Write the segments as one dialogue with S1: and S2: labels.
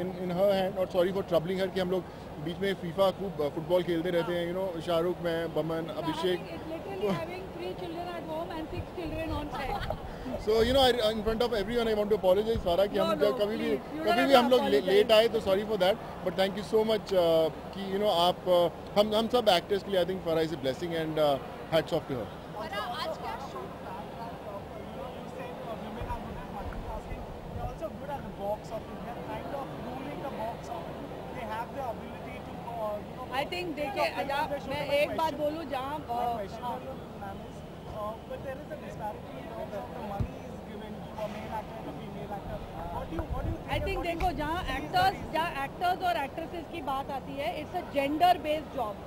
S1: In in her hand और sorry for troubling her कि हम लोग बीच में फीफा खूब फुटबॉल खेलते रहते हैं यू नो शाहरुख मैं Boman Abhishek. So you know in front of everyone I want to apologise Farah कि हम जब कभी भी कभी भी हम लोग लेट आए तो sorry for that but thank you so much कि यू नो आप uh, हम हम सब एक्टर्स के लिए I think Farah is a blessing and hats off to her
S2: box of ruling the box office. They have the ability to, uh, you know.
S3: I think देखिए मैं एक बात बोलूँ जहाँ
S2: आई
S3: थिंक हाँ। देखो जहाँ एक्टर्स जहाँ एक्टर्स और एक्ट्रेसेस की बात आती है it's a gender based job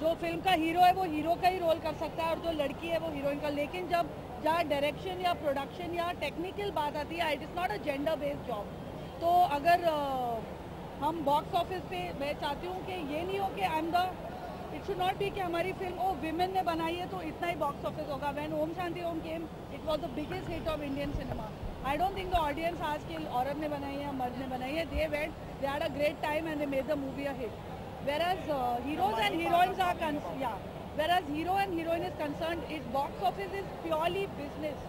S3: जो फ़िल्म का हीरो है वो हीरो का ही रोल कर सकता है और जो लड़की है वो हीरोइन का। लेकिन जब जहाँ डायरेक्शन या प्रोडक्शन या टेक्निकल बात आती है it is not a gender based job तो अगर हम बॉक्स ऑफ़िस पे मैं चाहती हूँ कि ये नहीं हो कि I am the it should not be कि हमारी फ़िल्म ओ विमेन ने बनाई है तो इतना ही बॉक्स ऑफ़िस होगा। When Om Shanti Om came it was the biggest hit of Indian cinema I don't think the audience आज की औरत ने बनाई है मर्द ने बनाई है। They wait they are a great time and they made the movie a hit whereas uh, heroes and heroines are con- yeah. Whereas hero and heroine is concerned it box office is purely business.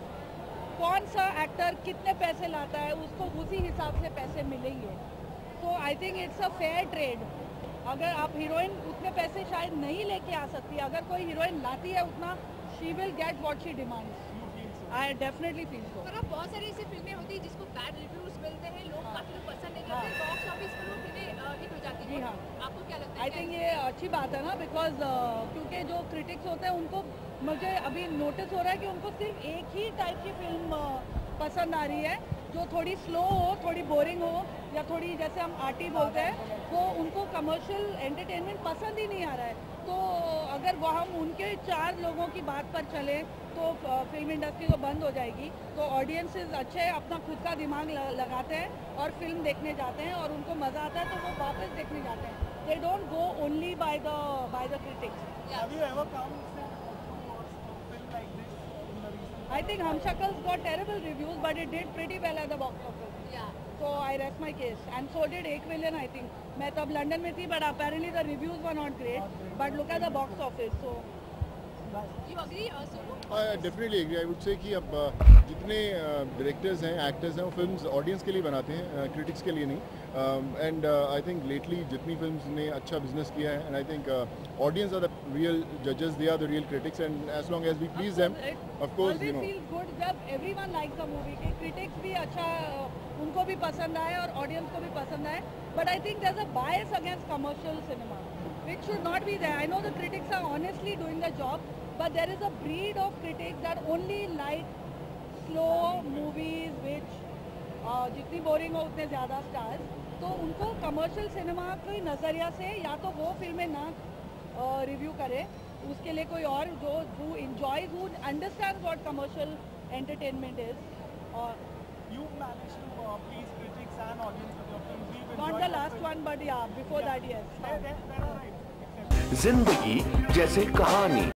S3: कौन सा actor कितने पैसे लाता है उसको उसी हिसाब से पैसे मिलेंगे। तो I think it's a fair trade अगर आप हीरोइन उतने पैसे शायद नहीं लेके आ सकती अगर कोई हीरोइन लाती है उतना she will get what she demands I definitely feel so
S4: पर अब बहुत सारी ऐसी फ़िल्में होती हैं जिसको बैड रिव्यूज़ मिलते हैं लोग काफ़ी पसंद नहीं करते बॉक्स ऑफ़िस पर वो फ़िल्में हिट हो जाती हैं।
S3: हाँ।
S4: आपको क्या लगता है?
S3: आई थिंक ये अच्छी बात है ना बिकॉज़ क्योंकि जो क्रिटिक्स होते हैं उनको मुझे अभी नोटिस हो रहा है कि उनको सिर्फ़ एक ही टाइप की फ़िल्म पसंद आ रही है। जो थोड़ी स्लो हो थोड़ी बोरिंग हो या थोड़ी जैसे हम आर्टी बोलते हैं वो उनको कमर्शियल एंटरटेनमेंट पसंद ही नहीं आ रहा है। तो अगर वो हम उनके चार लोगों की बात पर चलें तो फ़िल्म इंडस्ट्री तो बंद हो जाएगी। तो ऑडियंसेस अच्छे अपना खुद का दिमाग लगाते हैं और फ़िल्म देखने जाते हैं और उनको मज़ा आता है तो वो वापस देखने जाते हैं। They don't go only by the by the critics
S2: Have you ever come to a film like this in the recent?
S3: I think Hamshakals got terrible reviews, but it did pretty well at the box office.
S4: Yeah.
S3: So I rest my case. And so did Ek Villain, I think. मैं तब London में थी, but apparently the reviews were not great. But look at the box office. So
S1: definitely agree I would say कि अब जितने directors हैं actors हैं वो फिल्म्स ऑडियंस के लिए बनाते हैं क्रिटिक्स के लिए नहीं एंड आई थिंक लेटली जितनी फिल्म्स ने अच्छा बिज़नेस किया है and I think audience are the real जजेस they are the real critics and as long as we please them
S3: it
S1: of course you know
S3: good जब everyone likes the movie. कि critics भी अच्छा उनको भी पसंद आए और ऑडियंस को भी पसंद आए. But I think there's a bias against commercial cinema, which should not be there. I know the critics are honestly doing the job, but there is a breed of critics that only like slow movies which uh, जितनी boring हो उतने ज़्यादा stars तो उनको commercial cinema के नज़रिया से या तो वो फ़िल्में ना रिव्यू करे उसके लिए कोई और जो who enjoys who understands what commercial entertainment is और
S2: You managed to uh, please critics and audience with your film.
S3: Not the last one but yeah before that yes
S2: there, there are right.
S5: ज़िंदगी जैसे कहानी।